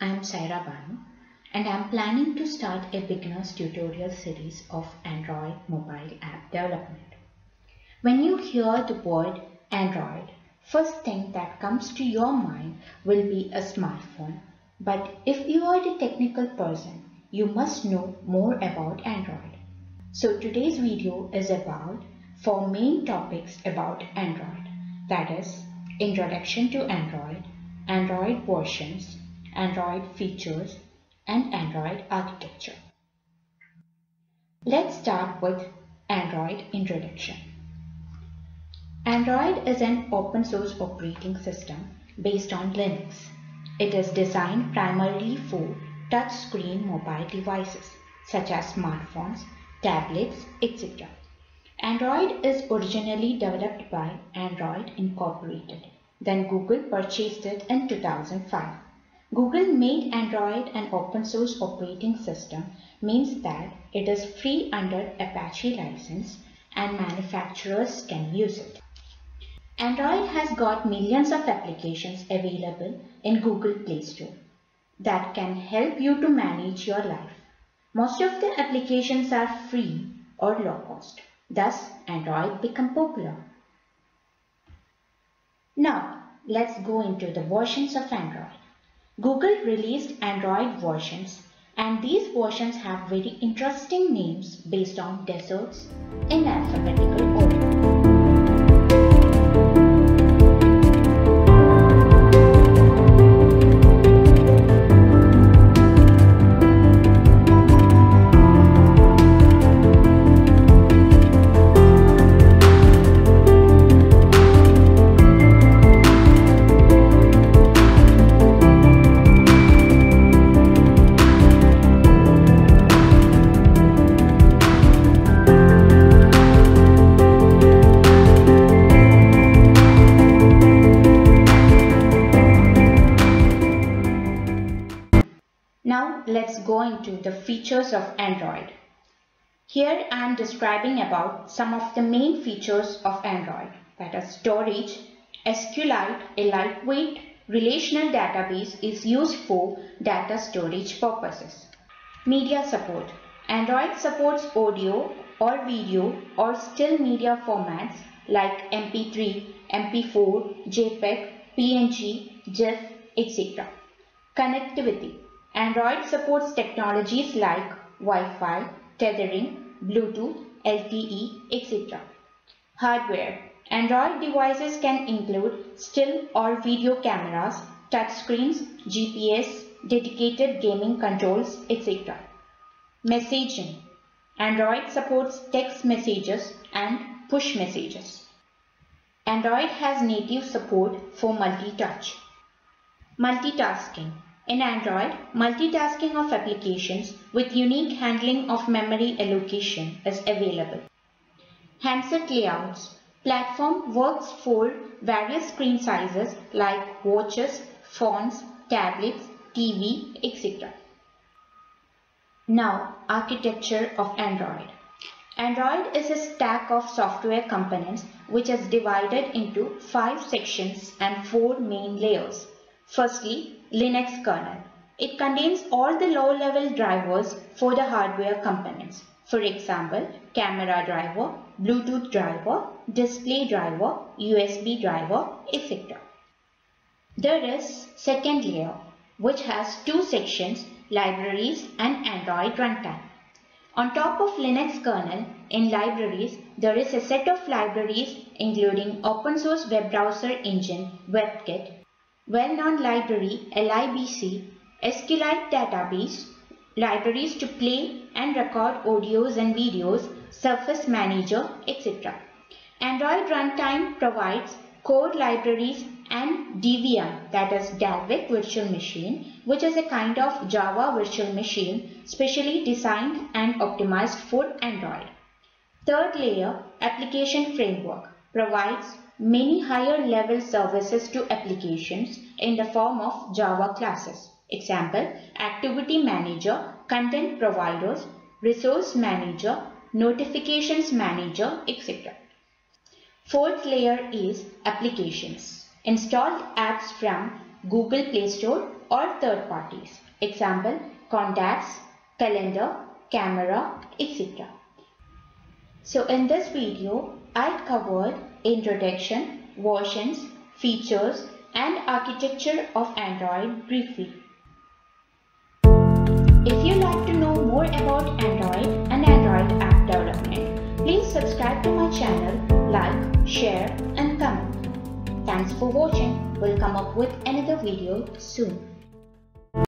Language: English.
I'm Saira Banu and I'm planning to start a beginner's tutorial series of Android mobile app development. When you hear the word Android, first thing that comes to your mind will be a smartphone. But if you are the technical person, you must know more about Android. So today's video is about four main topics about Android. That is Introduction to Android, Android versions, Android features and Android architecture. Let's start with Android introduction. Android is an open source operating system based on Linux. It is designed primarily for touchscreen mobile devices such as smartphones, tablets, etc. Android is originally developed by Android Incorporated. Then Google purchased it in 2005. Google made Android an open source operating system means that it is free under Apache license and manufacturers can use it. Android has got millions of applications available in Google Play Store that can help you to manage your life. Most of the applications are free or low cost. Thus, Android become popular. Now, let's go into the versions of Android. Google released Android versions and these versions have very interesting names based on deserts in alphabetical order. Now let's go into the features of Android. Here I am describing about some of the main features of Android that are storage. SQLite, a lightweight relational database is used for data storage purposes. Media support. Android supports audio or video or still media formats like MP3, MP4, JPEG, PNG, GIF, etc. Connectivity. Android supports technologies like Wi-Fi, tethering, Bluetooth, LTE, etc. Hardware. Android devices can include still or video cameras, touchscreens, GPS, dedicated gaming controls, etc. Messaging. Android supports text messages and push messages. Android has native support for multi-touch. Multitasking. In Android, multitasking of applications with unique handling of memory allocation is available. Handset layouts. Platform works for various screen sizes like watches, phones, tablets, TV, etc. Now, architecture of Android. Android is a stack of software components which is divided into five sections and four main layers. Firstly, Linux kernel. It contains all the low-level drivers for the hardware components. For example, camera driver, Bluetooth driver, display driver, USB driver, etc. There is second layer which has two sections, libraries and Android runtime. On top of Linux kernel, in libraries, there is a set of libraries including open source web browser engine WebKit well-known library LIBC, SQLite database, libraries to play and record audios and videos, Surface Manager, etc. Android Runtime provides code libraries and DVM that is Dalvik Virtual Machine which is a kind of Java virtual machine specially designed and optimized for Android. Third layer Application Framework provides many higher level services to applications in the form of Java classes. Example, Activity Manager, Content Providers, Resource Manager, Notifications Manager, etc. Fourth layer is Applications. Installed apps from Google Play Store or third parties. Example, contacts, calendar, camera, etc. So in this video, I covered introduction, versions, features and architecture of Android briefly. If you like to know more about Android and Android app development, please subscribe to my channel, like, share and comment. Thanks for watching. We'll come up with another video soon.